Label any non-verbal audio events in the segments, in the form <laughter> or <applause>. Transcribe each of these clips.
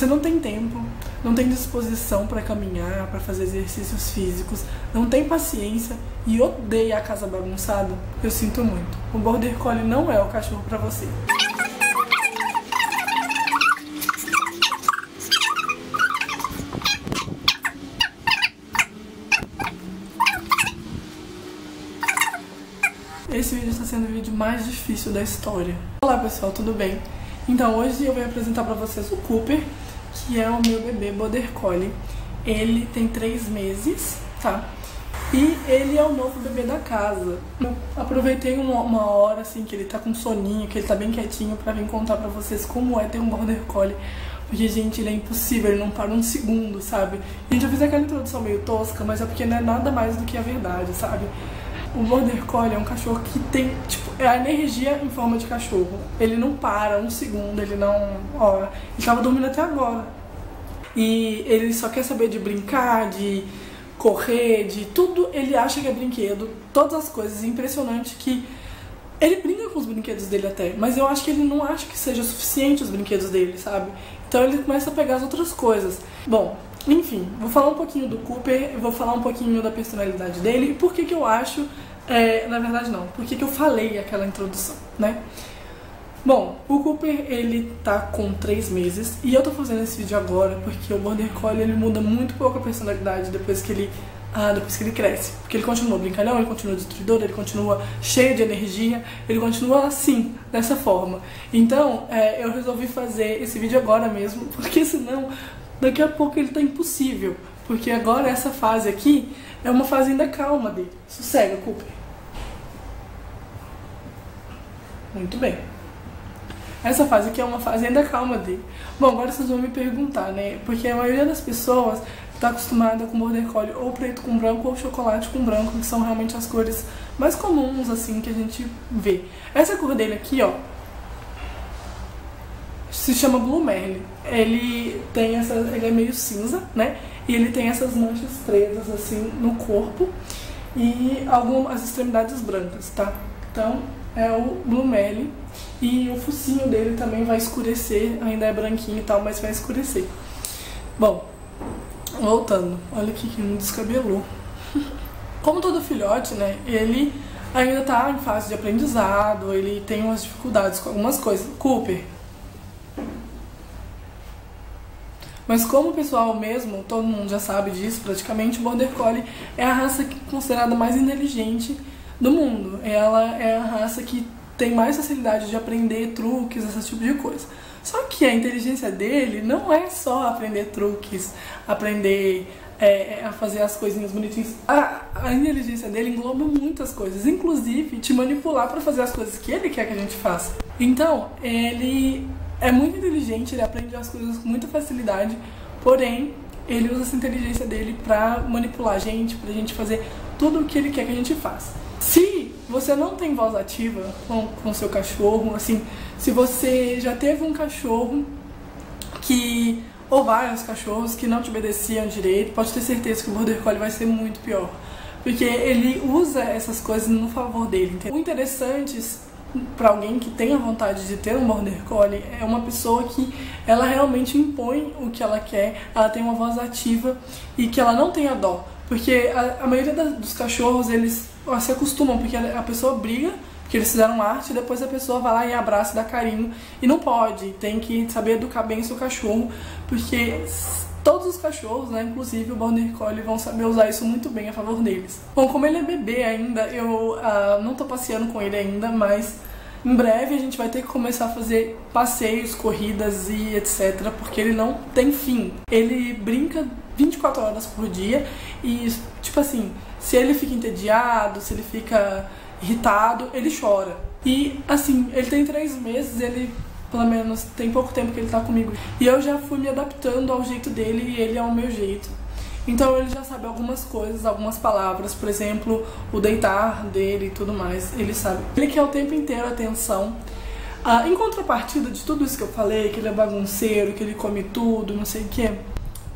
Você não tem tempo, não tem disposição para caminhar, para fazer exercícios físicos, não tem paciência e odeia a casa bagunçada? Eu sinto muito. O Border Collie não é o cachorro para você. Esse vídeo está sendo o vídeo mais difícil da história. Olá pessoal, tudo bem? Então hoje eu vou apresentar para vocês o Cooper, que é o meu bebê Border Collie. Ele tem três meses, tá? E ele é o novo bebê da casa. Eu aproveitei uma, hora, assim, que ele tá com soninho, que ele tá bem quietinho, pra vir contar pra vocês como é ter um Border Collie. Porque, gente, ele é impossível, ele não para um segundo, sabe? Gente, eu fiz aquela introdução meio tosca, mas é porque não é nada mais do que a verdade, sabe? O Border Collie é um cachorro que tem, tipo, é a energia em forma de cachorro. Ele não para um segundo, ele não. Ó, ele tava dormindo até agora. E ele só quer saber de brincar, de correr, de tudo ele acha que é brinquedo, todas as coisas. Impressionante que ele brinca com os brinquedos dele até, mas eu acho que ele não acha que seja suficiente os brinquedos dele, sabe? Então ele começa a pegar as outras coisas. Bom, enfim, vou falar um pouquinho do Cooper, vou falar um pouquinho da personalidade dele e por que que eu acho, é, na verdade não, por que que eu falei aquela introdução, né? Bom, o Cooper ele tá com 3 meses e eu tô fazendo esse vídeo agora porque o Border Collie ele muda muito pouco a personalidade depois que ele ah, depois que ele cresce. Porque ele continua brincalhão, ele continua destruidor, ele continua cheio de energia, ele continua assim, dessa forma. Então, é, eu resolvi fazer esse vídeo agora mesmo, <laughs> porque senão daqui a pouco ele tá impossível. Porque agora essa fase aqui é uma fase ainda calma dele. Sossega, Cooper. Muito bem. Essa fase aqui é uma fase ainda calma dele. Bom, agora vocês vão me perguntar, né? Porque a maioria das pessoas está acostumada com border collie ou preto com branco ou chocolate com branco, que são realmente as cores mais comuns, assim, que a gente vê. Essa cor dele aqui, ó, se chama Blue Merle. Ele tem essa, ele é meio cinza, né? E ele tem essas manchas pretas, assim, no corpo e algumas extremidades brancas, tá? Então, é o Blue Merle. E o focinho dele também vai escurecer, ainda é branquinho e tal, mas vai escurecer. Bom, voltando, olha aqui que me descabelou. <laughs> Como todo filhote, né, ele ainda tá em fase de aprendizado, ele tem umas dificuldades com algumas coisas. Cooper. Mas como o pessoal mesmo, todo mundo já sabe disso praticamente, o Border Collie é a raça considerada mais inteligente do mundo. Ela é a raça que tem mais facilidade de aprender truques, esse tipo de coisa. Só que a inteligência dele não é só aprender truques, aprender é, a fazer as coisinhas bonitinhas. A, a, inteligência dele engloba muitas coisas, inclusive te manipular para fazer as coisas que ele quer que a gente faça. Então, ele é muito inteligente, ele aprende as coisas com muita facilidade, porém, ele usa essa inteligência dele para manipular a gente, pra gente fazer tudo o que ele quer que a gente faça. Se você não tem voz ativa com, com seu cachorro, assim, se você já teve um cachorro que ou vários cachorros que não te obedeciam direito, pode ter certeza que o Border Collie vai ser muito pior. Porque ele usa essas coisas no favor dele. Entendeu? O interessante para alguém que tenha vontade de ter um Border Collie é uma pessoa que ela realmente impõe o que ela quer, ela tem uma voz ativa e que ela não tenha dó. Porque a, a maioria da, dos cachorros, eles se acostumam, porque a pessoa briga, porque eles fizeram arte, e depois a pessoa vai lá e abraça e dá carinho. E não pode, tem que saber educar bem o seu cachorro, porque todos os cachorros, né, inclusive o Border Collie, vão saber usar isso muito bem a favor deles. Bom, como ele é bebê ainda, eu uh, não tô passeando com ele ainda, mas em breve a gente vai ter que começar a fazer passeios, corridas e etc, porque ele não tem fim. Ele brinca 24 horas por dia e, tipo assim, se ele fica entediado, se ele fica irritado, ele chora. E, assim, ele tem três meses, ele pelo menos tem pouco tempo que ele tá comigo. E eu já fui me adaptando ao jeito dele e ele é o meu jeito. Então ele já sabe algumas coisas, algumas palavras, por exemplo, o deitar dele e tudo mais, ele sabe. Ele quer o tempo inteiro atenção. Ah, em contrapartida de tudo isso que eu falei, que ele é bagunceiro, que ele come tudo, não sei o que,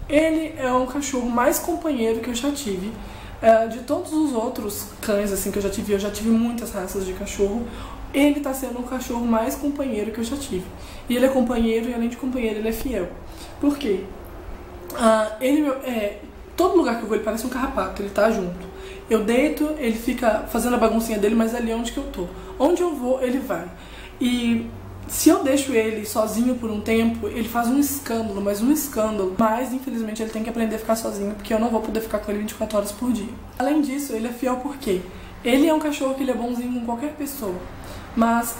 ele é o cachorro mais companheiro que eu já tive. É, de todos os outros cães assim que eu já tive, eu já tive muitas raças de cachorro, ele tá sendo o cachorro mais companheiro que eu já tive. E ele é companheiro e além de companheiro, ele é fiel. Por quê? Ah, ele, é, todo lugar que eu vou, ele parece um carrapato, ele tá junto. Eu deito, ele fica fazendo a baguncinha dele, mas é ali onde que eu tô. Onde eu vou, ele vai. E se eu deixo ele sozinho por um tempo, ele faz um escândalo, mas um escândalo. Mas, infelizmente, ele tem que aprender a ficar sozinho, porque eu não vou poder ficar com ele 24 horas por dia. Além disso, ele é fiel por quê? Ele é um cachorro que ele é bonzinho com qualquer pessoa. Mas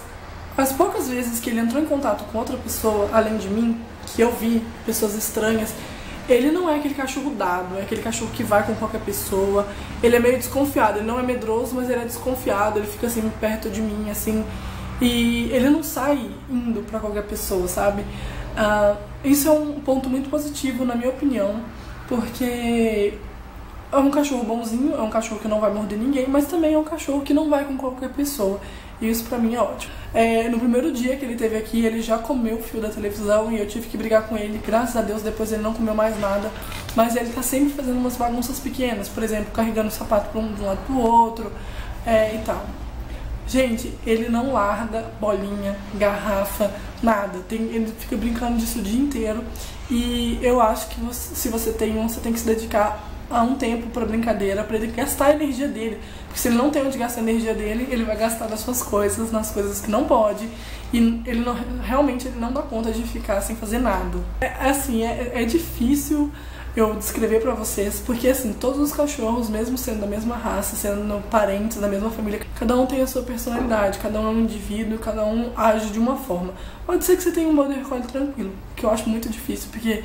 as poucas vezes que ele entrou em contato com outra pessoa, além de mim, que eu vi pessoas estranhas, ele não é aquele cachorro dado, é aquele cachorro que vai com qualquer pessoa. Ele é meio desconfiado, ele não é medroso, mas ele é desconfiado, ele fica assim perto de mim, assim. E ele não sai indo para qualquer pessoa, sabe? Uh, isso é um ponto muito positivo, na minha opinião, porque é um cachorro bonzinho, é um cachorro que não vai morder ninguém, mas também é um cachorro que não vai com qualquer pessoa. Isso pra mim é ótimo. É, no primeiro dia que ele teve aqui, ele já comeu o fio da televisão e eu tive que brigar com ele. Graças a Deus, depois ele não comeu mais nada. Mas ele tá sempre fazendo umas bagunças pequenas, por exemplo, carregando o sapato pra um, de um lado pro outro é, e tal. Gente, ele não larga bolinha, garrafa, nada. Tem, ele fica brincando disso o dia inteiro. E eu acho que você, se você tem um, você tem que se dedicar a um tempo para brincadeira, para ele gastar a energia dele. Porque se ele não tem onde gastar a energia dele, ele vai gastar nas suas coisas, nas coisas que não pode. E ele não, realmente ele não dá conta de ficar sem fazer nada. É, é assim, é, é difícil eu descrever para vocês, porque assim, todos os cachorros, mesmo sendo da mesma raça, sendo parentes da mesma família, cada um tem a sua personalidade, cada um é um indivíduo, cada um age de uma forma. Pode ser que você tenha um border collie tranquilo, que eu acho muito difícil, porque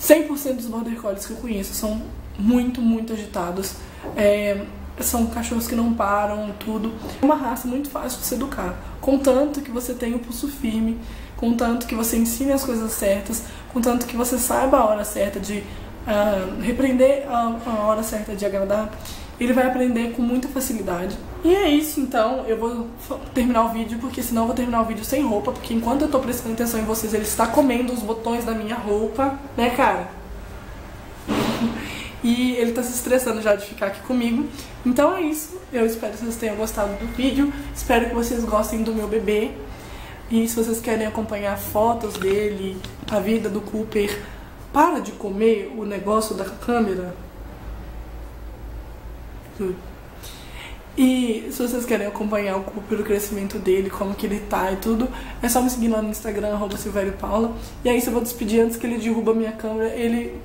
100% dos border collies que eu conheço são muito, muito agitados. É, são cachorros que não param, tudo. É uma raça muito fácil de se educar, contanto que você tenha o pulso firme, contanto que você ensine as coisas certas, contanto que você saiba a hora certa de uh, repreender, a, a hora certa de agradar. Ele vai aprender com muita facilidade. E é isso, então. Eu vou terminar o vídeo, porque senão eu vou terminar o vídeo sem roupa, porque enquanto eu tô prestando atenção em vocês, ele está comendo os botões da minha roupa, né, cara? E ele tá se estressando já de ficar aqui comigo. Então é isso. Eu espero que vocês tenham gostado do vídeo. Espero que vocês gostem do meu bebê. E se vocês querem acompanhar fotos dele, a vida do Cooper, para de comer o negócio da câmera. E se vocês querem acompanhar o Cooper, o crescimento dele, como que ele tá e tudo, é só me seguir lá no Instagram, arroba Paula. E aí, se eu vou despedir antes que ele derruba a minha câmera, ele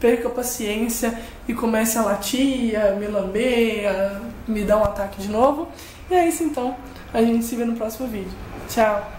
perca a paciência e comece a latir, a me lamber, a me dar um ataque de novo. E é isso então. A gente se vê no próximo vídeo. Tchau!